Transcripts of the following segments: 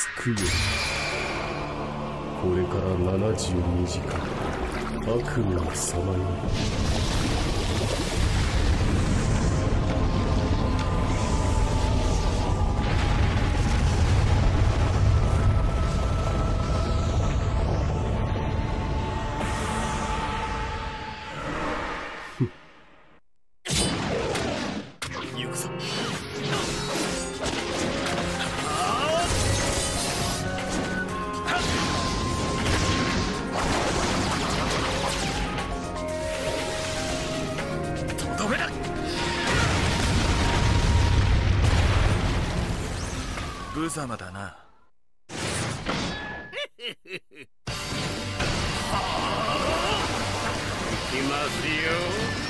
つくよこれから72時間悪夢をさまよう無様だな。行きますよ。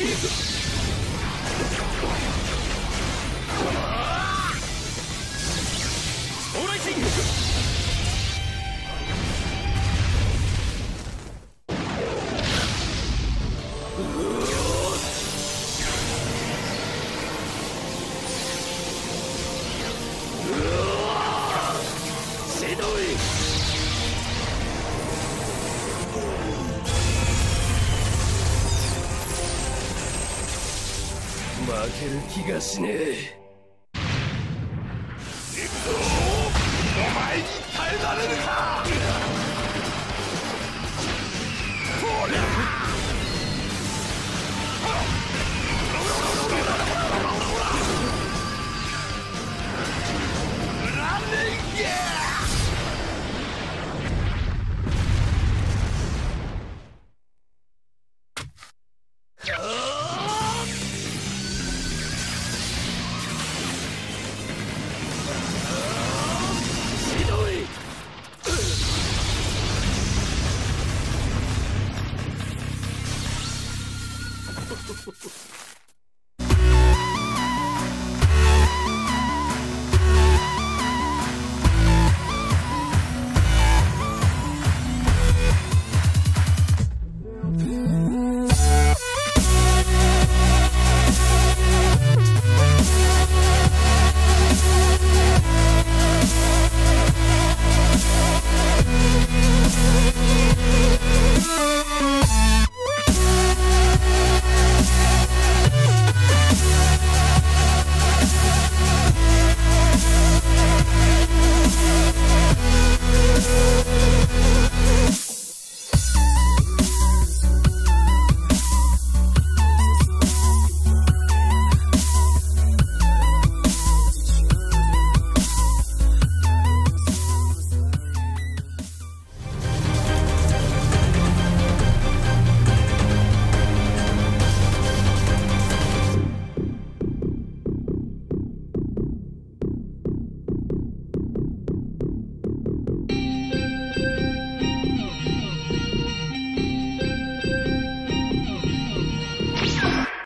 keep 負ける気がしねえ。お前に耐えられるか？